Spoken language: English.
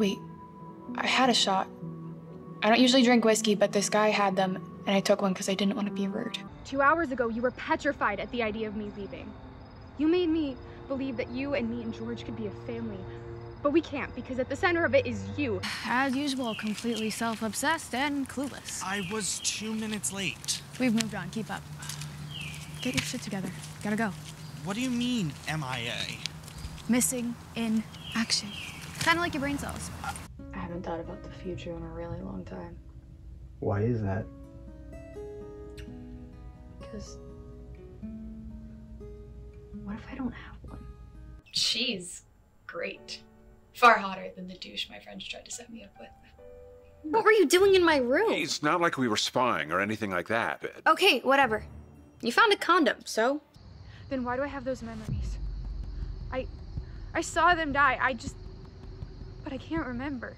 Wait, I had a shot. I don't usually drink whiskey, but this guy had them, and I took one because I didn't want to be rude. Two hours ago, you were petrified at the idea of me leaving. You made me believe that you and me and George could be a family. But we can't because at the center of it is you. As usual, completely self obsessed and clueless. I was two minutes late. We've moved on. Keep up. Get your shit together. Gotta go. What do you mean, MIA? Missing in action. Kind of like your brain cells. I haven't thought about the future in a really long time. Why is that? Because. What if I don't have one? She's great. Far hotter than the douche my friends tried to set me up with. What were you doing in my room? It's not like we were spying or anything like that. Okay, whatever. You found a condom, so? Then why do I have those memories? I I saw them die. I just but I can't remember.